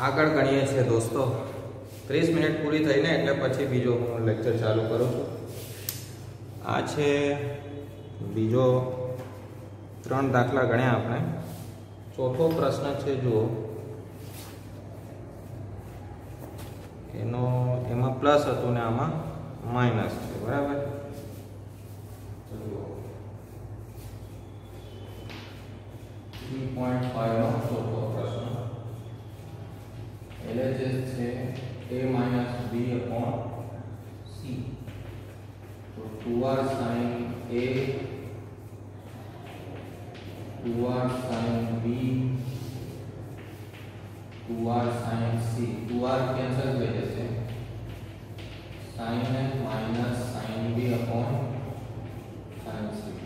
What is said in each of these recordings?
આગળ ગણીએ છીએ દોસ્તો. ત્રીસ મિનિટ પૂરી થઈને એટલે પછી બીજો હું લેક્ચર ચાલુ કરું. છું આ છે બીજો ત્રણ દાખલા ગણ્યા આપણે. ચોથો પ્રશ્ન છે, જુઓ. એનો, એમાં પ્લસ હતું ને આમાં માઇનસ છે, બરાબર? થ્રી પોઈન્ટ ફાઈવનો एच एच से A minus B upon C तो two R sine A two R sine B two R sine C two R cancel की वजह से sine A minus sine B upon sine C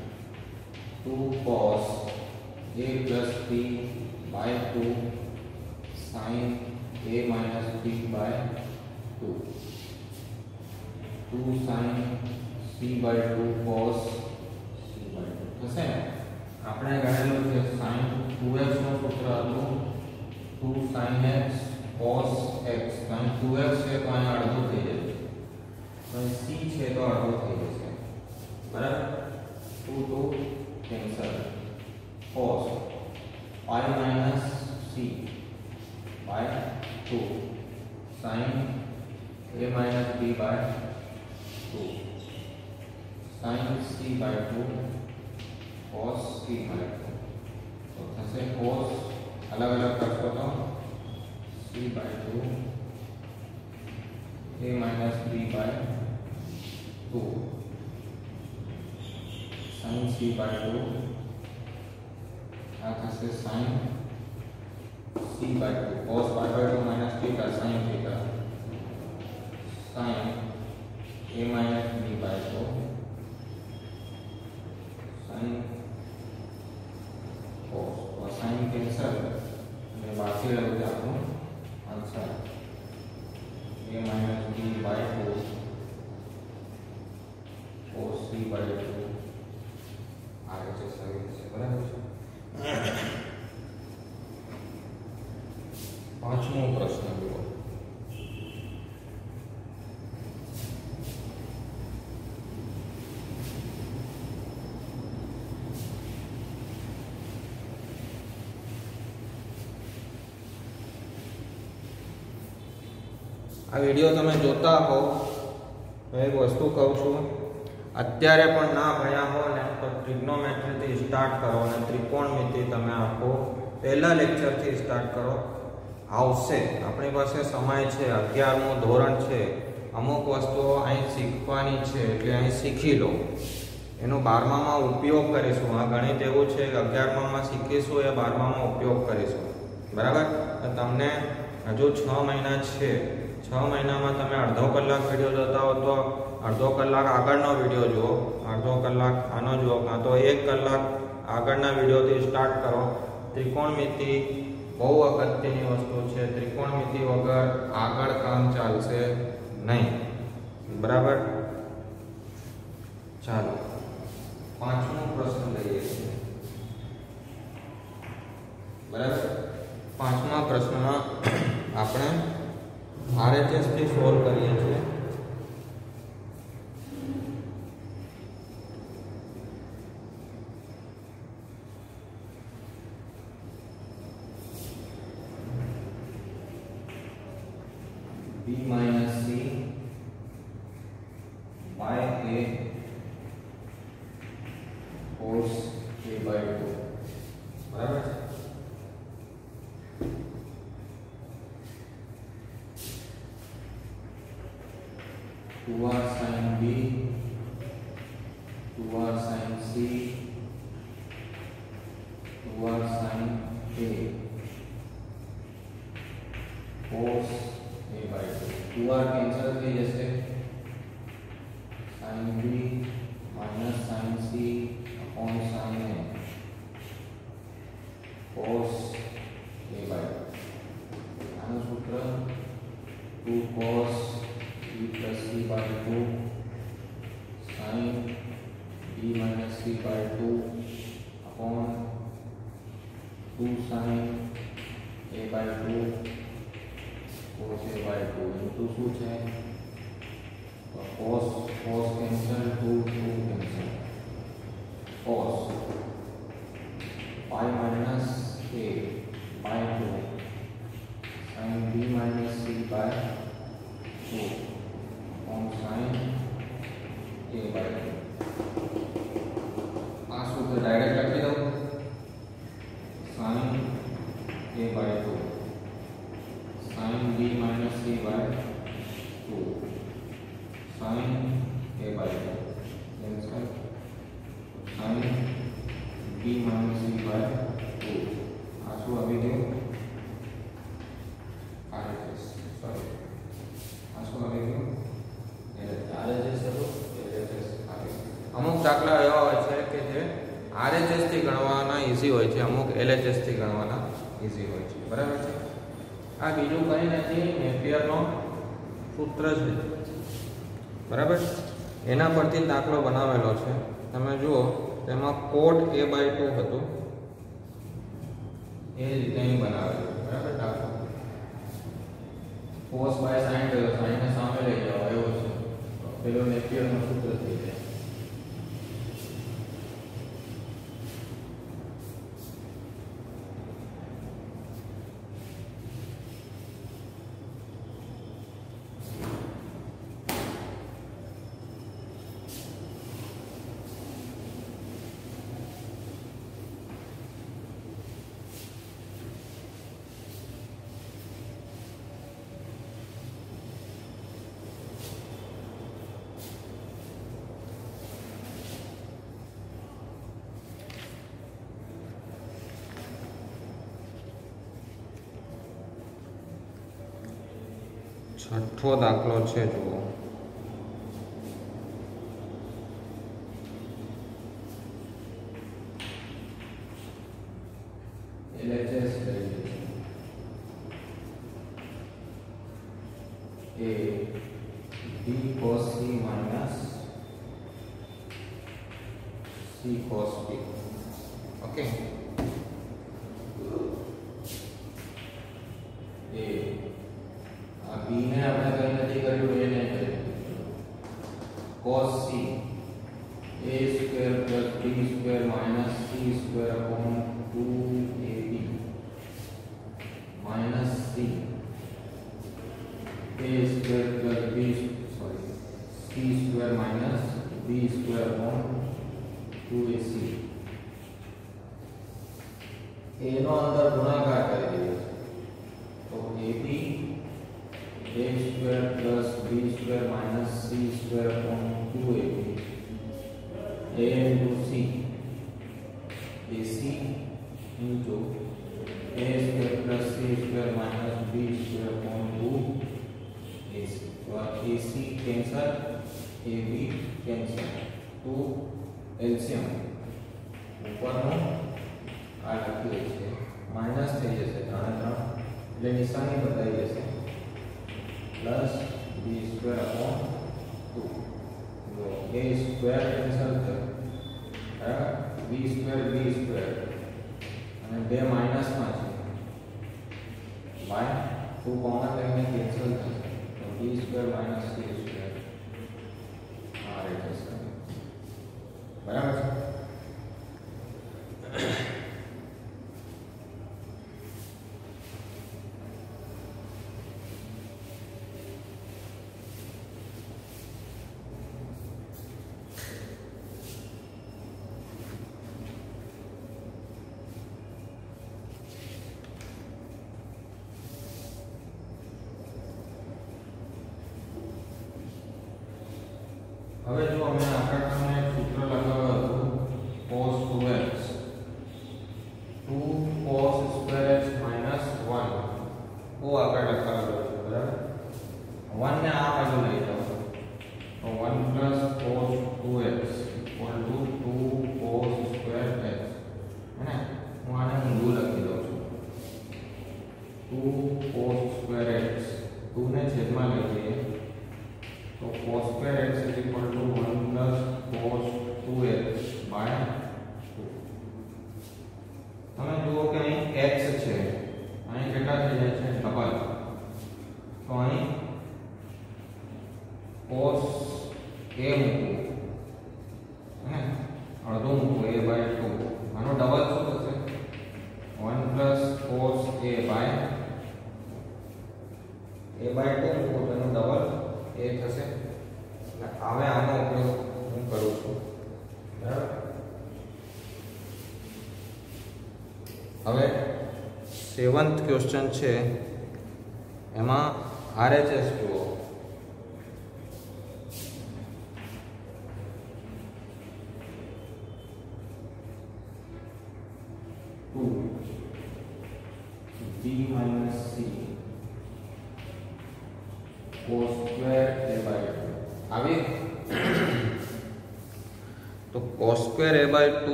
two cos A plus B by two minus b by 2 2 sin c by 2 cos c by 2 થશે ને આપણે ગણેલું છે sin 2x નું સૂત્ર હતું 2 sin x cos x sin 2x છે three by two A minus B by two sine C by two आखिर से sine C by two cos by by two minus theta sine theta sine A minus B by two આ video તમે જોતા હો. તો એક વસ્તુ કહું છું. અત્યારે પણ ના ભણ્યા હો ને તો ટ્રિગ્નોમેટ્રીથી સ્ટાર્ટ કરો અને ત્રિકોણમિતિ તમે આખો પહેલા લેક્ચરથી સ્ટાર્ટ કરો. આવશે. આપણી પાસે સમય છે. અગિયારમું ધોરણ છે. અમુક વસ્તુઓ અહીં શીખવાની છે એટલે અહીં શીખી લો. એનો બારમામાં ઉપયોગ કરીશું. આ ગણિત એવું છે કે અગિયારમામાં શીખીશું એ બારમામાં ઉપયોગ કરીશું. બરાબર? તમને હજુ છ મહિના છે. છ મહિનામાં તમે અડધો કલાક વિડીયો જોતા હો તો અડધો કલાક આગળનો વિડીયો જુઓ અડધો કલાક આનો જુઓ કાં તો એક કલાક આગળના વિડીયોથી સ્ટાર્ટ કરો ત્રિકોણમિતિ બહુ અગત્યની વસ્તુ છે ત્રિકોણમિતિ વગર આગળ કામ ચાલશે નહીં બરાબર ચાલો પાંચમો પ્રશ્ન લઈએ છીએ બરાબર પાંચમા પ્રશ્નમાં આપણે आर एच एस भी फॉल करिए डिवाइड टू आर कैंसल के जैसे। Sine B sine A by two sine B minus A by એક દાખલો બનાવેલો છે. તમે જુઓ, તેમાં કોટ એ બાય ટુ હતું. એ રીતે અહીં બનાવેલું છઠ્ઠો દાખલો છે જુઓ C cos B. Okay. Square plus a square minus b square upon two a c तो आप a c cancel a b cancel two एल्सियम ऊपर આ લખી રહી છે માઇનસ થઈ જશે ત્રણે ત્રણ એટલે નિશાની બદલાઈ જશે plus b square upon two તો એ સ્ક્વેર કેન્સલ થયો બરાબર બી સ્ક્વેર બી સ્ક્વેર અને બે માઇનસમાં છે वाई को कॉमन लेंगे कैंसिल करेंगे तो b square minus k square आ रहा है बराबर going. cos a મૂકો હે અડધો મૂકો a બાય ટુ આનો ડબલ શું થશે one plus cos a by a by two મૂકો તો એનો ડબલ a થશે હવે આનો ઉપયોગ હું કરું છું બરાબર હવે સેવન્થ ક્વેશ્ચન છે એમાં આરએચએસ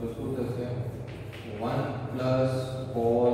तो सूत्र कैसे वन प्लस फोर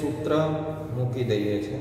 સૂત્ર મૂકી દઈએ છીએ.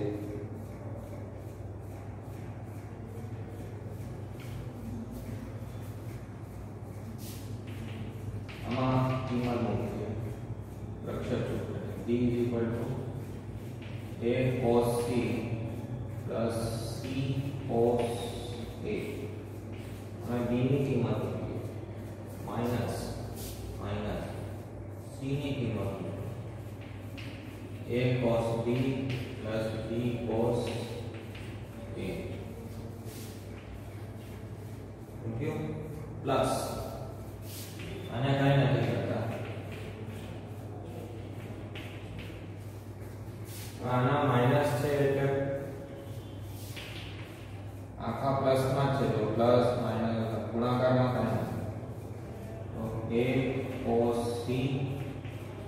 cos C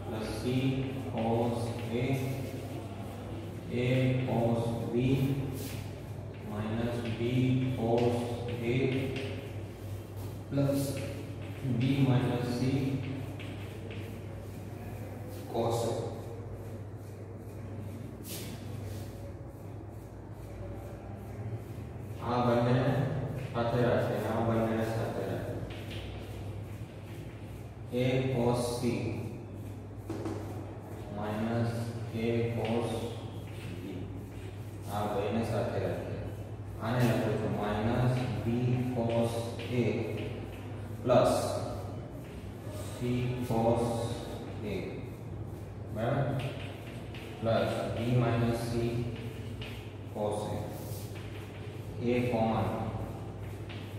plus C cos A A cos B minus B cos A plus B minus C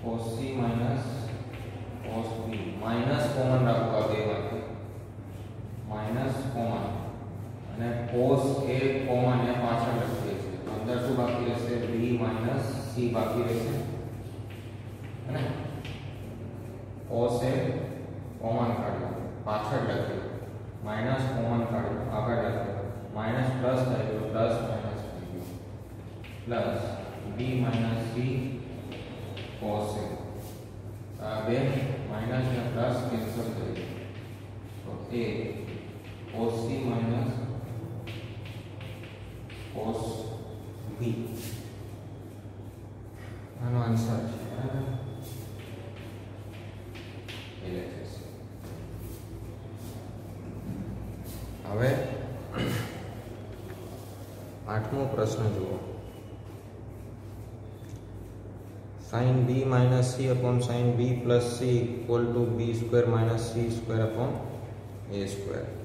cos c minus cos b minus common common રાખો बात બેમાંથી minus common अने cos a common है पाँच પાછળ લખીએ अंदर અંદર बाकी रहते हैं b minus c बाकी रहते हैं आठमो प्रश्न जुओ sine b minus c upon sine b plus c equal to b square minus c square upon a square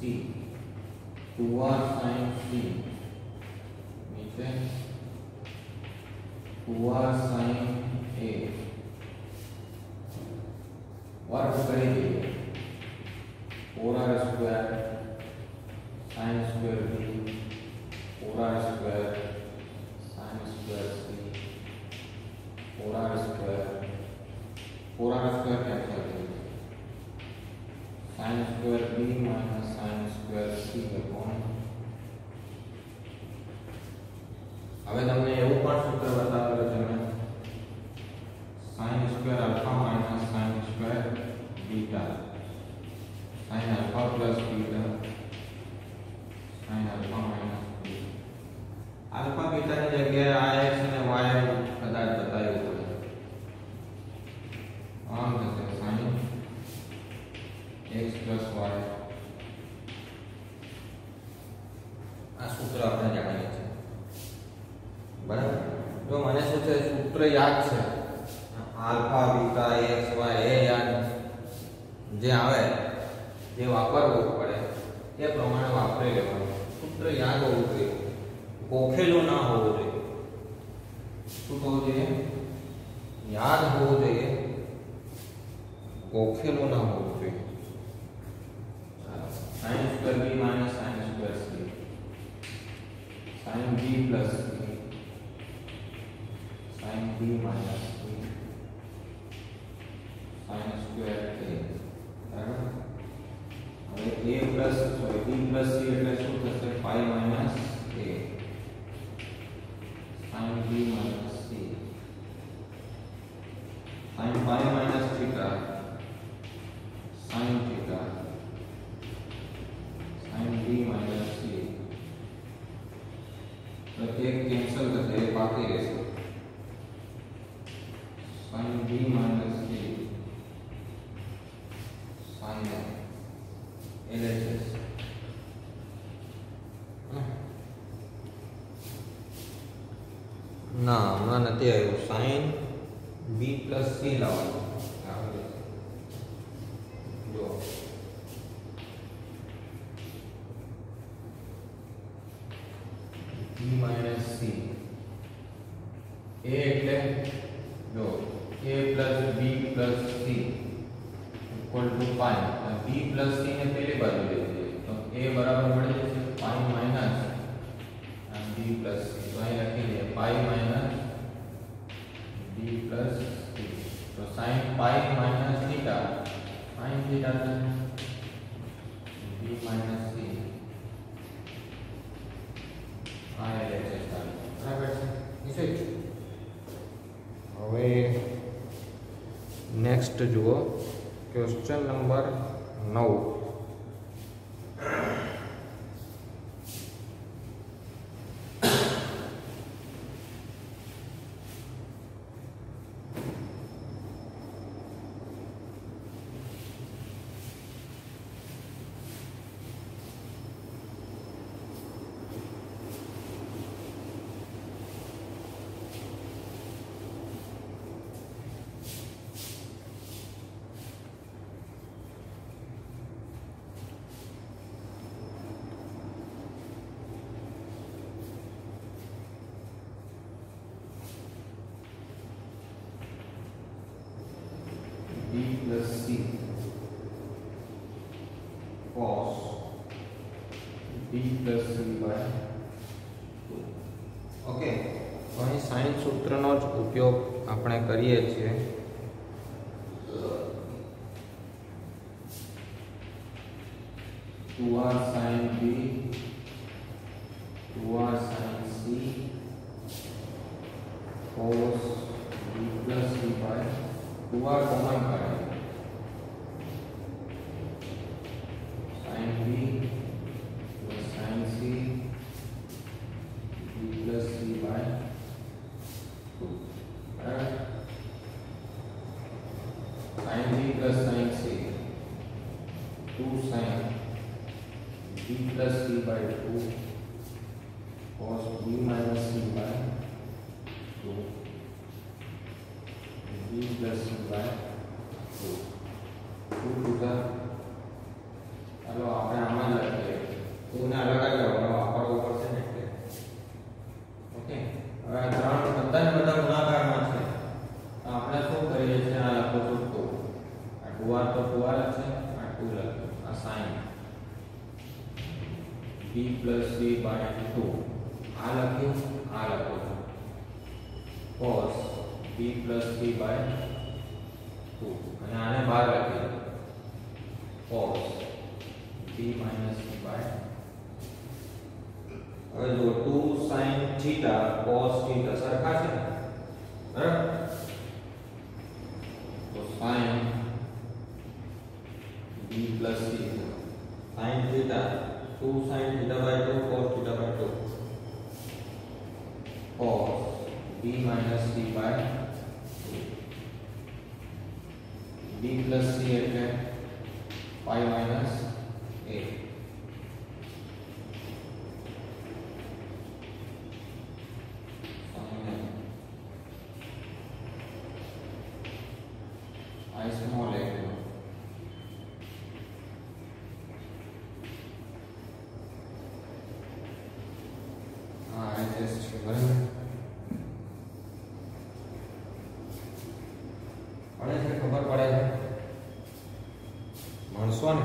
c two r sine c methane two r sine a work करेंगे four r square sine square आम जैसे sine x plus Y सूत्र अपने जाने बराबर? जो मैंने सोचे सूत्र याद है। I will be my 때에 determinant b minus c આય લે છે બરાબર છે હવે નેક્સ્ટ જુઓ ક્વેશ્ચન નંબર નવ ઓકે અહીં સાઈન સૂત્રનો જ ઉપયોગ આપણે કરીએ છીએ. साइन बी प्लस साइन से two sine b plus c by two cos b minus c હવે જો 2 sin theta cos theta સરખા છે ને બરાબર તો sin b plus c sin theta 2 sin theta by 2 cos theta માણસો ને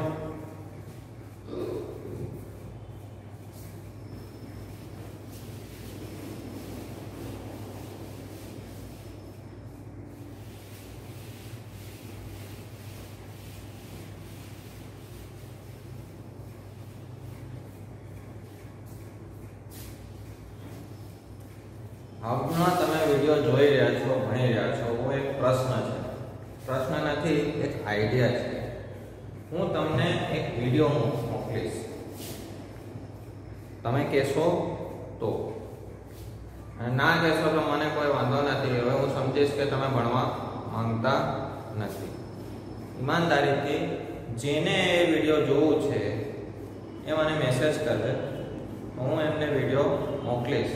હાલમાં તમે વીડિયો જોઈ રહ્યા છો, ભણી રહ્યા છો હું એક પ્રશ્ન છે. પ્રશ્ન નથી, એક આઈડિયા છે. હું તમને એક વિડિયો મોકલીશ. તમે કહેશો તો. ના કહેશો તો મને કોઈ વાંધો નથી. હવે હું સમજીશ કે તમે ભણવા માંગતા નથી. ઈમાનદારીથી જેને એ વીડિયો જોવું છે, એ મને મેસેજ કરે. હું એમને વીડિયો મોકલીશ.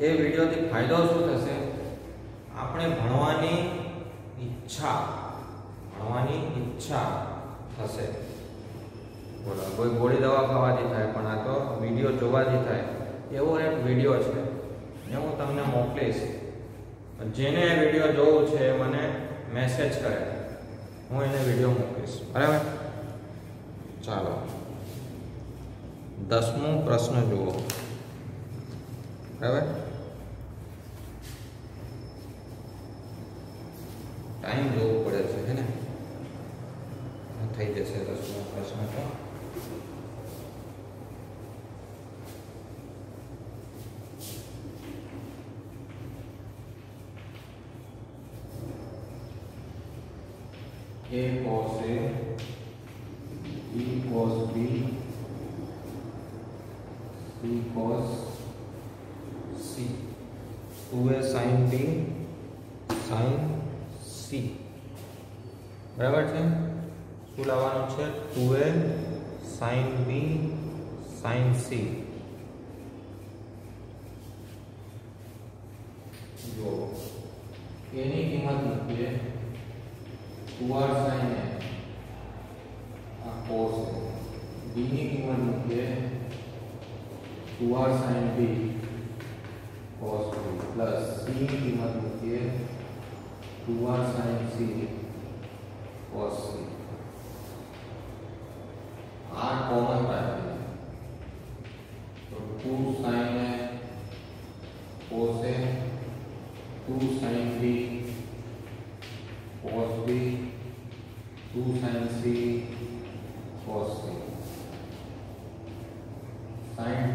એ વિડીયોથી ફાયદો શું થશે? આપણે ભણવાની ઈચ્છા ભણવાની ઈચ્છા થશે. બોલો, કોઈ ગોળી દવા ખાવાથી થાય, પણ આ તો વીડિયો જોવાથી થાય. એવો એક વીડિયો છે. એ હું તમને મોકલીશ. જેને એ વીડિયો જોવું છે એ મને મેસેજ કરે. હું એને વીડિયો મોકલીશ. બરાબર? ચાલો. દસમો પ્રશ્ન જુઓ. બરાબર? ટાઈમ જોવો પડે દસમો પ્રશ્ન તો A cos A, B cos B, C cos C, 2A sin B, sin C. બરાબર છે શું લાવવાનું છે 2A sin B sin C. જો એની કિંમત મૂકીએ 2r sin A આ cos A. B ની કિંમત મૂકીએ 2r sin B cos B plus C ની કિંમત મૂકીએ 2r sin C cos C common पाएँगे तो टू साइन है कोस है two sine b cos b two sine c cos c sine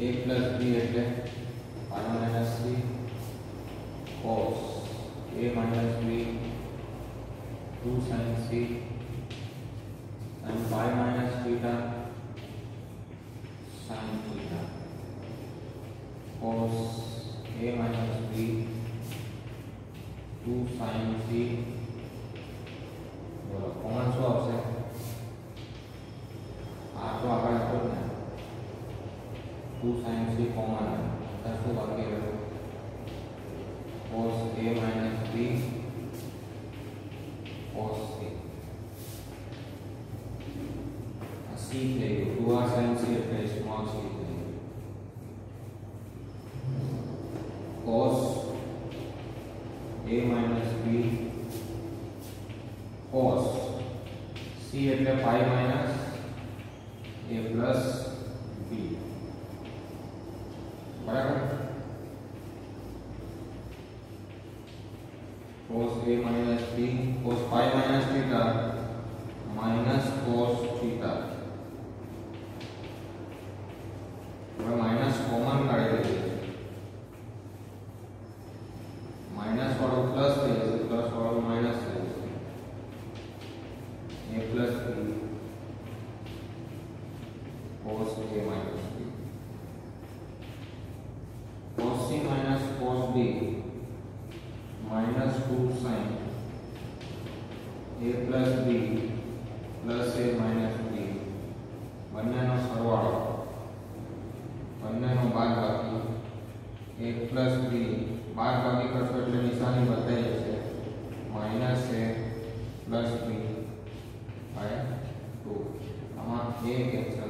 एक plus b eight theta pi minus एक plus B बार बाकी करते तो निशानी बताई जैसे minus a plus b by two हम एक है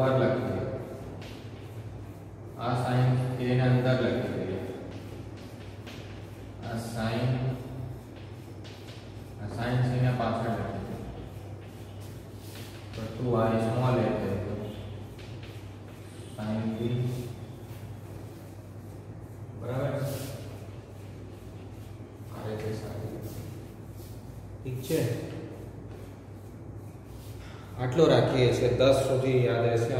overlap કેટલો રાખીએ છીએ. દસ સુધી યાદ રહેશે